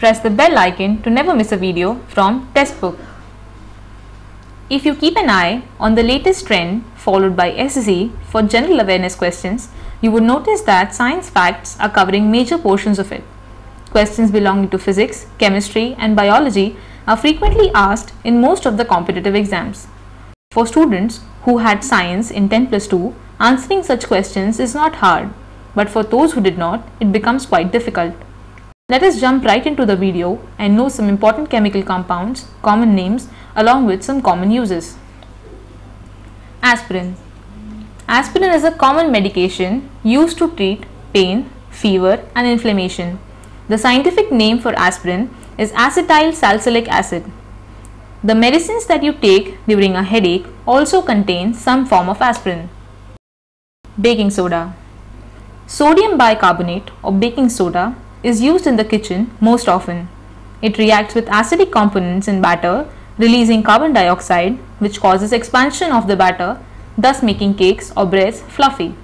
press the bell icon to never miss a video from Testbook. If you keep an eye on the latest trend followed by SSC for general awareness questions, you would notice that science facts are covering major portions of it. Questions belonging to physics, chemistry and biology are frequently asked in most of the competitive exams. For students who had science in 10 plus 2, answering such questions is not hard, but for those who did not, it becomes quite difficult. Let us jump right into the video and know some important chemical compounds, common names along with some common uses. Aspirin Aspirin is a common medication used to treat pain, fever and inflammation. The scientific name for aspirin is acetyl salicylic acid. The medicines that you take during a headache also contain some form of aspirin. Baking soda Sodium bicarbonate or baking soda is used in the kitchen most often. It reacts with acidic components in batter releasing carbon dioxide which causes expansion of the batter thus making cakes or breads fluffy.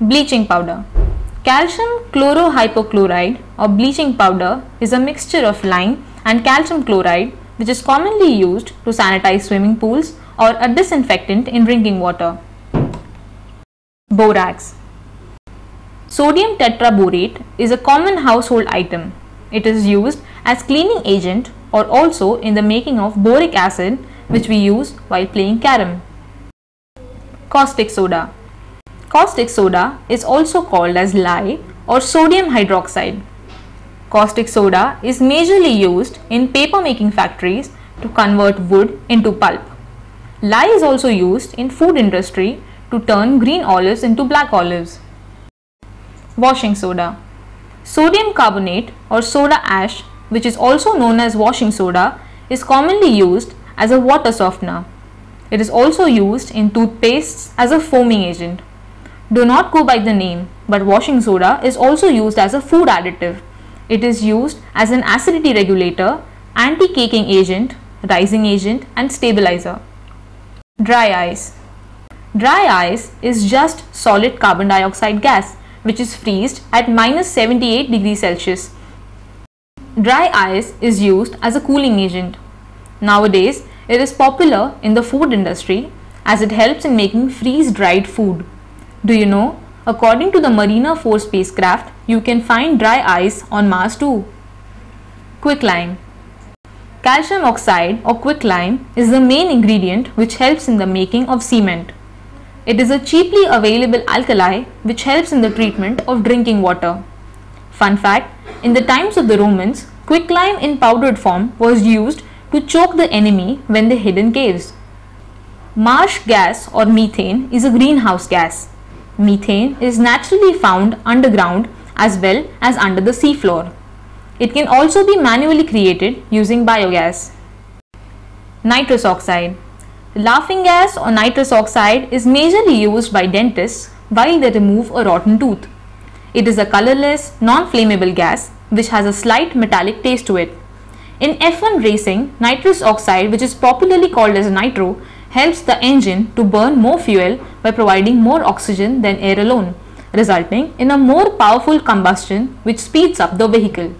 Bleaching powder Calcium chlorohypochlorite or bleaching powder is a mixture of lime and calcium chloride which is commonly used to sanitize swimming pools or a disinfectant in drinking water. Borax Sodium tetraborate is a common household item. It is used as cleaning agent or also in the making of boric acid which we use while playing carom. Caustic soda Caustic soda is also called as lye or sodium hydroxide. Caustic soda is majorly used in paper making factories to convert wood into pulp. Lye is also used in food industry to turn green olives into black olives. Washing soda Sodium carbonate or soda ash which is also known as washing soda, is commonly used as a water softener. It is also used in toothpastes as a foaming agent. Do not go by the name, but washing soda is also used as a food additive. It is used as an acidity regulator, anti-caking agent, rising agent and stabilizer. Dry ice Dry ice is just solid carbon dioxide gas which is freezed at minus 78 degrees Celsius Dry ice is used as a cooling agent. Nowadays, it is popular in the food industry as it helps in making freeze-dried food. Do you know, according to the Mariner 4 spacecraft, you can find dry ice on Mars too. Quicklime Calcium oxide or quicklime is the main ingredient which helps in the making of cement. It is a cheaply available alkali which helps in the treatment of drinking water. Fun fact, in the times of the Romans, quicklime in powdered form was used to choke the enemy when they hid in caves. Marsh gas or methane is a greenhouse gas. Methane is naturally found underground as well as under the seafloor. It can also be manually created using biogas. Nitrous oxide. Laughing gas or nitrous oxide is majorly used by dentists while they remove a rotten tooth. It is a colorless, non-flammable gas which has a slight metallic taste to it. In F1 racing, nitrous oxide which is popularly called as nitro helps the engine to burn more fuel by providing more oxygen than air alone, resulting in a more powerful combustion which speeds up the vehicle.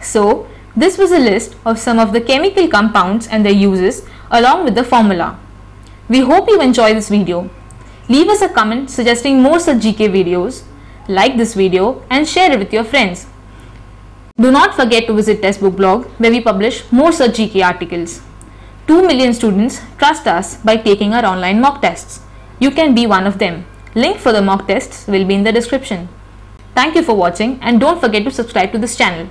So, this was a list of some of the chemical compounds and their uses along with the formula. We hope you enjoy this video. Leave us a comment suggesting more such GK videos, like this video and share it with your friends. Do not forget to visit Testbook blog where we publish more such GK articles. 2 million students trust us by taking our online mock tests. You can be one of them. Link for the mock tests will be in the description. Thank you for watching and don't forget to subscribe to this channel.